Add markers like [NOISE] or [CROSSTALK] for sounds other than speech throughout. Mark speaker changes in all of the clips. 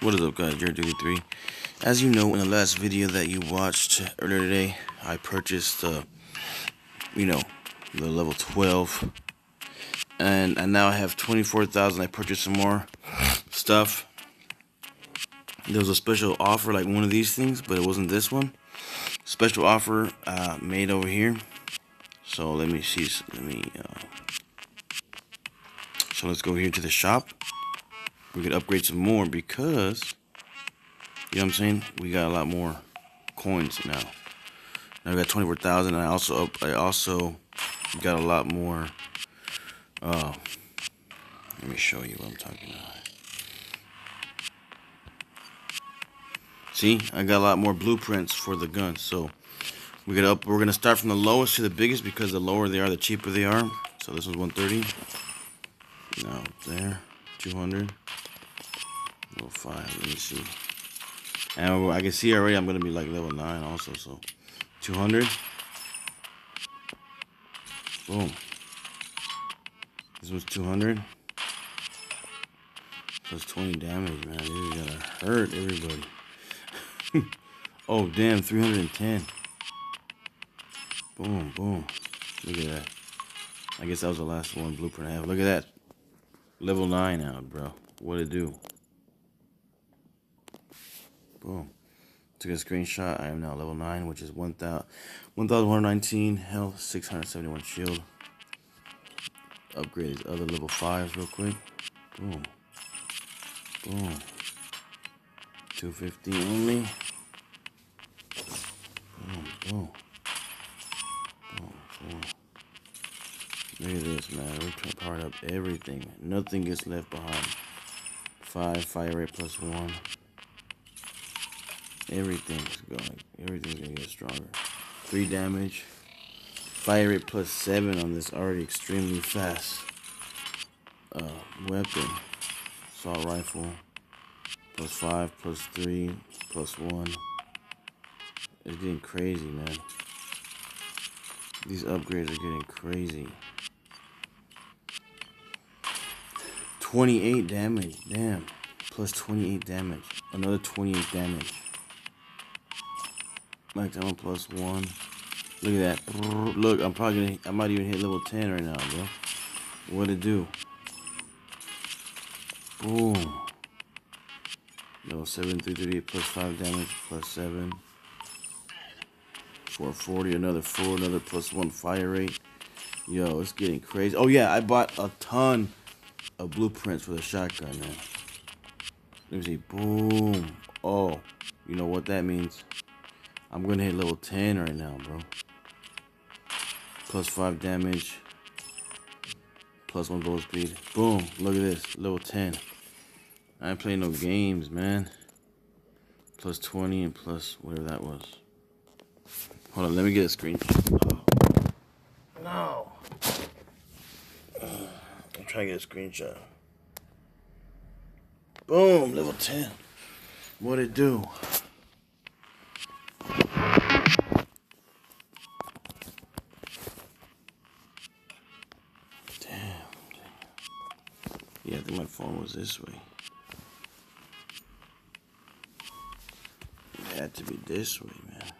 Speaker 1: What is up guys, Jared Duty 3. As you know, in the last video that you watched earlier today, I purchased, uh, you know, the level 12. And, and now I have 24,000. I purchased some more stuff. There was a special offer like one of these things, but it wasn't this one. Special offer uh, made over here. So let me see, let me, uh, so let's go here to the shop we could upgrade some more because, you know what I'm saying? We got a lot more coins now. Now we got 24,000 and I also, up, I also got a lot more, uh, let me show you what I'm talking about. See, I got a lot more blueprints for the guns. So we got up. We're gonna start from the lowest to the biggest because the lower they are, the cheaper they are. So this one's 130. Now there, 200. Level 5, let me see. And I can see already I'm to be like level 9 also, so 200. Boom. This was 200. Plus 20 damage, man. This is gonna hurt everybody. [LAUGHS] oh, damn, 310. Boom, boom. Look at that. I guess that was the last one blueprint I have. Look at that. Level 9 out, bro. What it do? Boom. Took a screenshot. I am now level 9, which is 1,119 health, 671 shield. Upgrade these other level 5s real quick. Boom. Boom. 250 only. Boom, boom. Look at this, man. We're powered up everything. Nothing gets left behind. 5 fire rate plus 1. Everything's going. Everything's gonna get stronger. Three damage. Fire rate plus seven on this already extremely fast uh, weapon. Assault rifle. Plus five, plus three, plus one. It's getting crazy, man. These upgrades are getting crazy. 28 damage. Damn. Plus 28 damage. Another 28 damage. Ammo plus one. Look at that. Look, I'm probably gonna, I might even hit level 10 right now, bro. What it do? Boom. Level 7, 338 plus 5 damage, plus 7. 440, another 4, another plus 1 fire rate. Yo, it's getting crazy. Oh, yeah, I bought a ton of blueprints for the shotgun, man. Let me see. Boom. Oh, you know what that means? I'm gonna hit level 10 right now, bro. Plus 5 damage. Plus 1 bullet speed. Boom. Look at this. Level 10. I ain't playing no games, man. Plus 20 and plus whatever that was. Hold on, let me get a screenshot. Oh. No. I'm trying to get a screenshot. Boom, level 10. What it do? Yeah, I think my phone was this way. It had to be this way, man.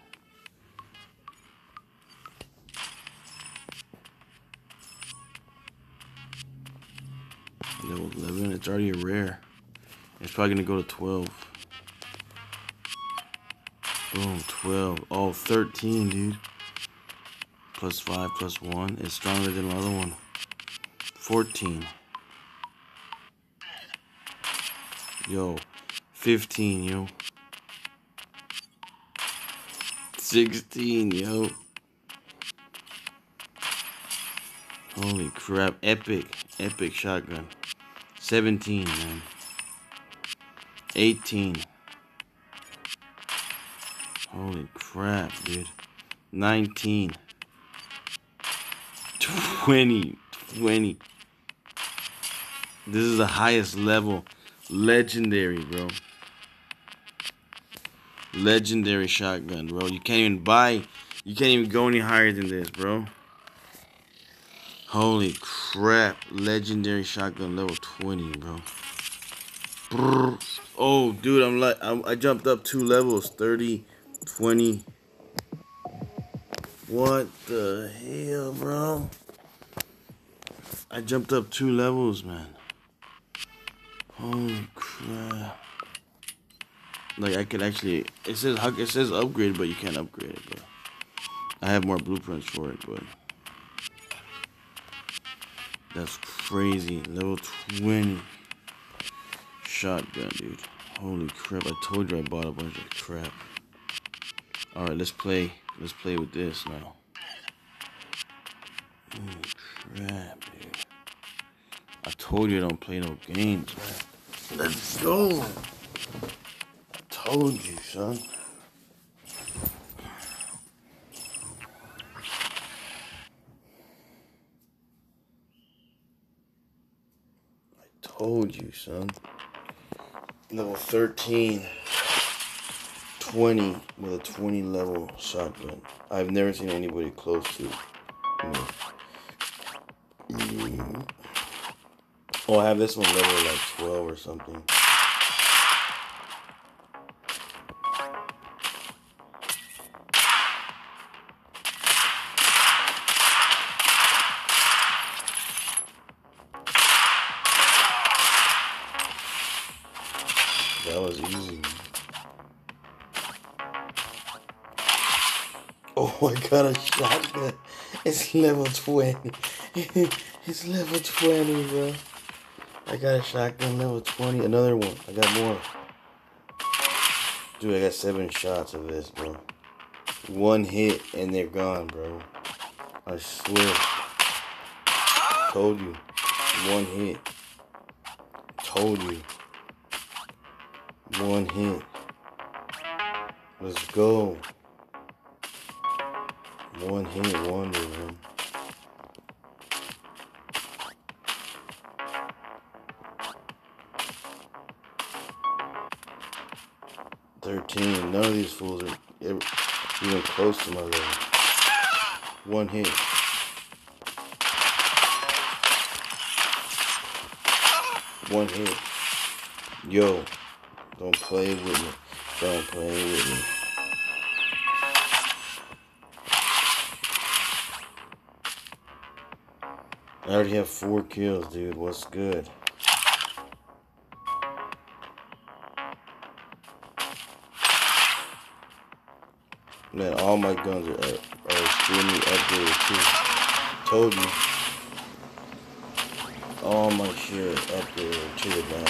Speaker 1: Level 11, it's already a rare. It's probably gonna go to 12. Boom, 12. Oh, 13, dude. Plus 5, plus 1. It's stronger than the other one. 14. Yo, 15, yo. 16, yo. Holy crap. Epic. Epic shotgun. 17, man. 18. Holy crap, dude. 19. 20. 20. This is the highest level Legendary, bro. Legendary shotgun, bro. You can't even buy, you can't even go any higher than this, bro. Holy crap. Legendary shotgun level 20, bro. Oh, dude, I'm like, I jumped up two levels 30, 20. What the hell, bro? I jumped up two levels, man. Holy crap. Like, I could actually, it says, it says upgrade, but you can't upgrade it, bro. I have more blueprints for it, but. That's crazy. Level 20 shotgun, dude. Holy crap, I told you I bought a bunch of crap. Alright, let's play. Let's play with this now. Holy crap. I told you I don't play no games, man. Let's go. I told you, son. I told you, son level 13, 20 with a 20 level shotgun. I've never seen anybody close to me. Mm. Oh, I have this one level like 12 or something. That was easy. Oh, I got a shotgun. It's level 20. [LAUGHS] it's level 20, bro. I got a shotgun level 20. Another one. I got more. Dude, I got seven shots of this, bro. One hit and they're gone, bro. I swear. Told you. One hit. Told you. One hit. Let's go. One hit wonder, man. Thirteen. None of these fools are ever, even close to my level. One hit. One hit. Yo. Don't play with me. Don't play with me. I already have four kills, dude. What's good? Man, all my guns are, are extremely upgraded too. Told you. All my shit upgraded too, man.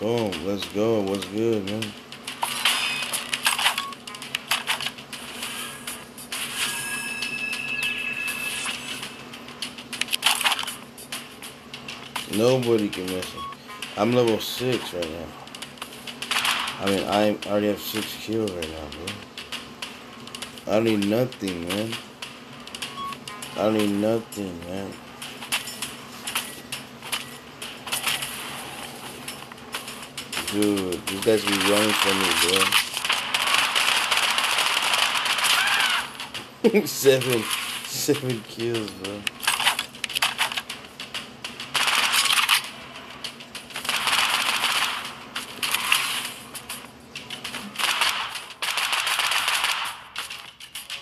Speaker 1: Boom, let's go. What's good, man? Nobody can miss him. I'm level 6 right now. I mean, I already have 6 kills right now, bro. I don't need nothing, man. I don't need nothing, man. Dude, these guys be running from me, bro. [LAUGHS] seven, seven kills, bro.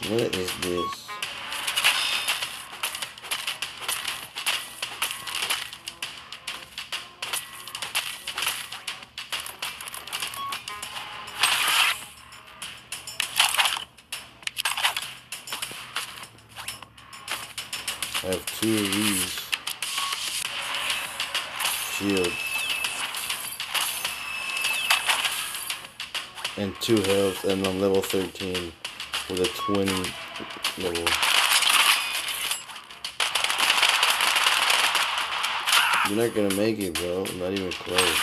Speaker 1: What is this? I have two of these shields and two health and I'm level 13 with a 20 level. You're not gonna make it, bro. Not even close,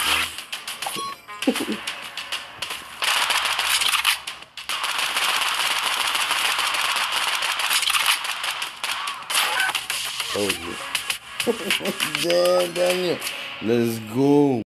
Speaker 1: man. [LAUGHS] Oh, Told you. [LAUGHS] Damn, Daniel. Let's go.